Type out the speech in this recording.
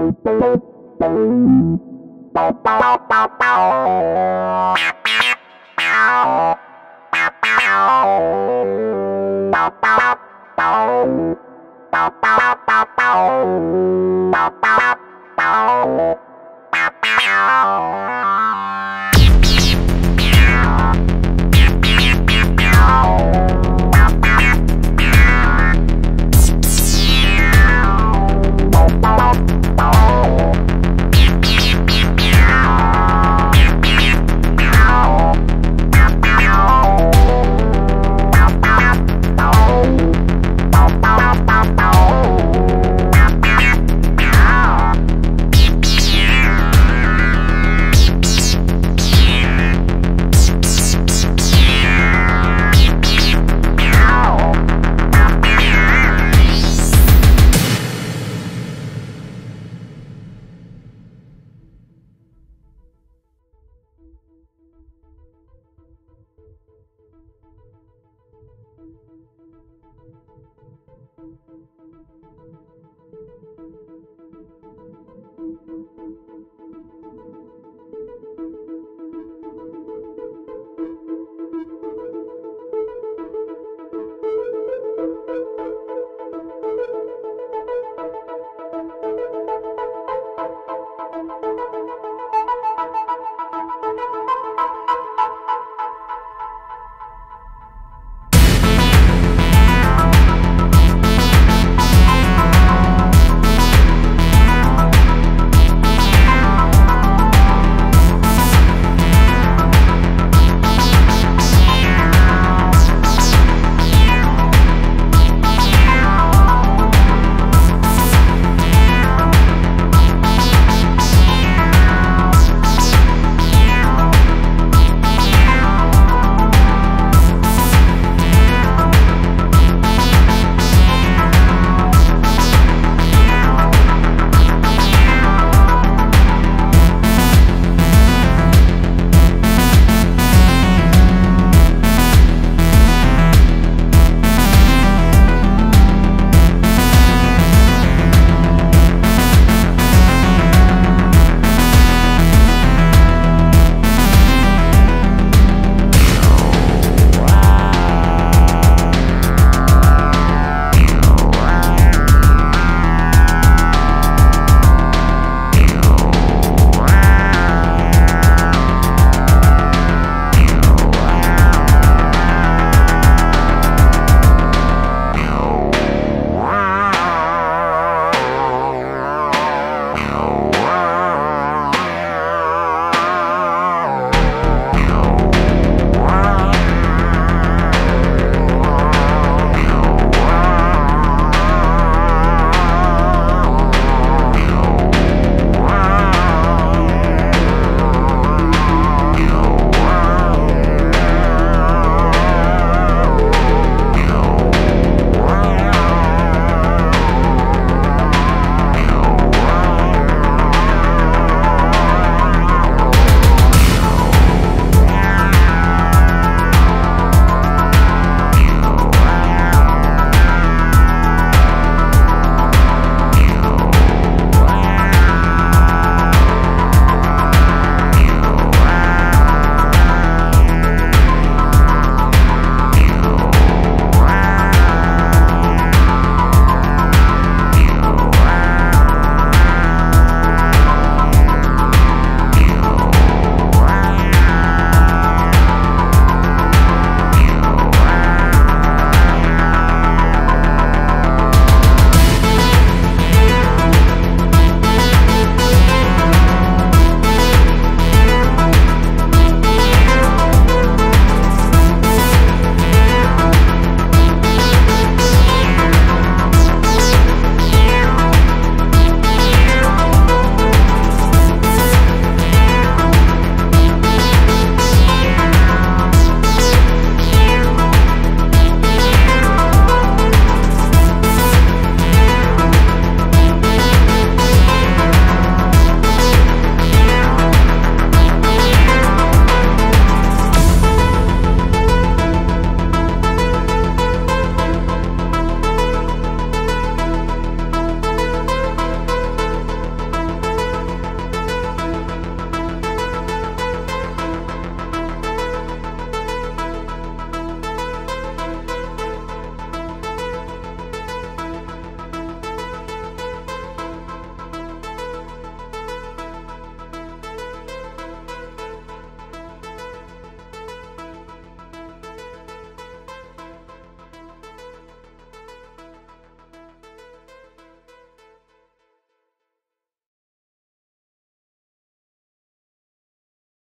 Wow.